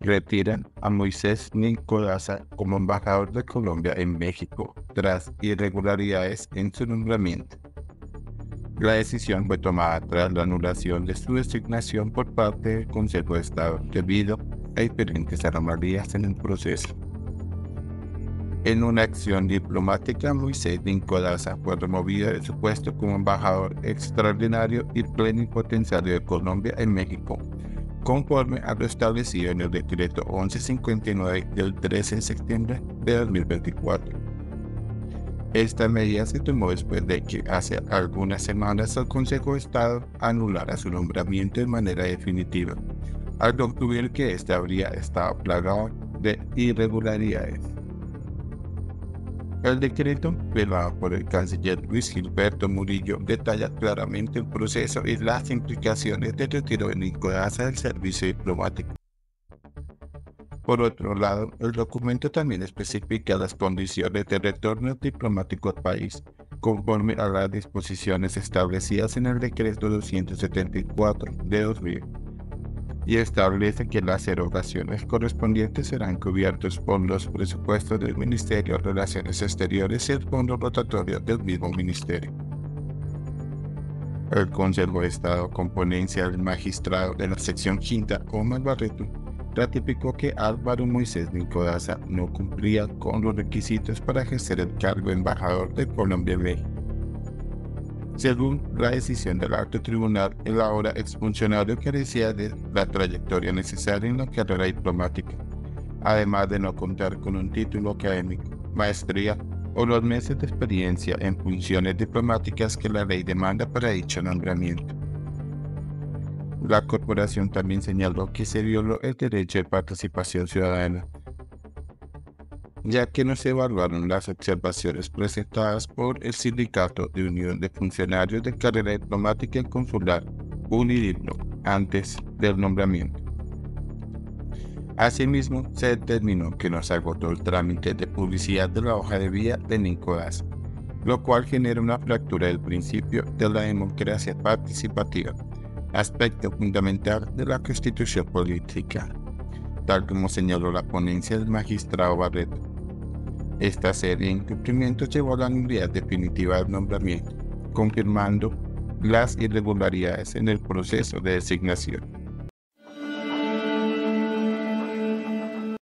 retiran a Moisés Nicolaza como embajador de Colombia en México tras irregularidades en su nombramiento. La decisión fue tomada tras la anulación de su designación por parte del Consejo de Estado debido a diferentes anomalías en el proceso. En una acción diplomática, Moisés Nicolaza fue removido de su puesto como embajador extraordinario y plenipotenciario de Colombia en México conforme a lo establecido en el decreto 1159 del 13 de septiembre de 2024. Esta medida se tomó después de que hace algunas semanas el Consejo de Estado anulara su nombramiento de manera definitiva, al concluir que éste habría estado plagado de irregularidades. El decreto, velado por el canciller Luis Gilberto Murillo, detalla claramente el proceso y las implicaciones del retiro de Nicolás del servicio diplomático. Por otro lado, el documento también especifica las condiciones de retorno diplomático al país, conforme a las disposiciones establecidas en el decreto 274 de 2000 y establece que las erogaciones correspondientes serán cubiertas por los presupuestos del Ministerio de Relaciones Exteriores y el fondo rotatorio del mismo ministerio. El Consejo de Estado, con ponencia del magistrado de la sección quinta, Omar Barreto, ratificó que Álvaro Moisés Nicodaza no cumplía con los requisitos para ejercer el cargo de embajador de Colombia en México según la decisión del alto tribunal, el ahora exfuncionario carecía de la trayectoria necesaria en la carrera diplomática, además de no contar con un título académico, maestría o los meses de experiencia en funciones diplomáticas que la ley demanda para dicho nombramiento. La corporación también señaló que se violó el derecho de participación ciudadana ya que no se evaluaron las observaciones presentadas por el Sindicato de Unión de Funcionarios de Carrera Diplomática y Consular, Unidiplo, antes del nombramiento. Asimismo, se determinó que no se agotó el trámite de publicidad de la hoja de vía de Nicolás, lo cual genera una fractura del principio de la democracia participativa, aspecto fundamental de la constitución política, tal como señaló la ponencia del magistrado Barreto. Esta serie de incumplimientos llevó a la nulidad definitiva del nombramiento, confirmando las irregularidades en el proceso de designación.